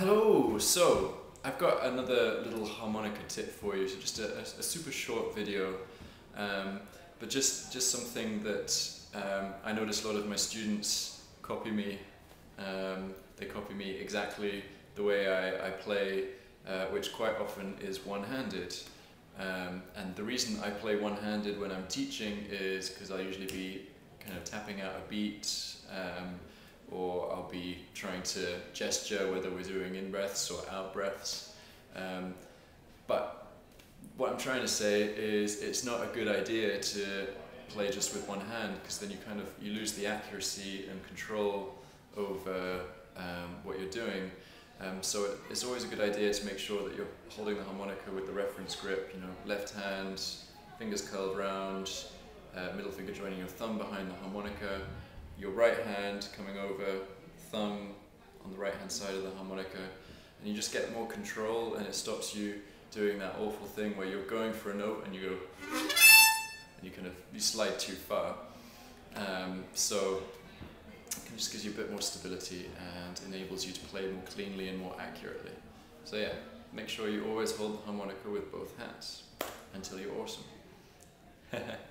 Hello! So, I've got another little harmonica tip for you, so just a, a, a super short video, um, but just, just something that um, I notice a lot of my students copy me. Um, they copy me exactly the way I, I play, uh, which quite often is one-handed. Um, and the reason I play one-handed when I'm teaching is because I'll usually be kind of tapping out a beat, um, or I'll be trying to gesture whether we're doing in breaths or out breaths. Um, but what I'm trying to say is it's not a good idea to play just with one hand because then you kind of you lose the accuracy and control over um, what you're doing. Um, so it, it's always a good idea to make sure that you're holding the harmonica with the reference grip, you know, left hand, fingers curled round, uh, middle finger joining your thumb behind the harmonica, your right hand coming over, thumb on the right hand side of the harmonica, and you just get more control and it stops you doing that awful thing where you're going for a note and you go, and you kind of, you slide too far. Um, so it just gives you a bit more stability and enables you to play more cleanly and more accurately. So yeah, make sure you always hold the harmonica with both hands until you're awesome.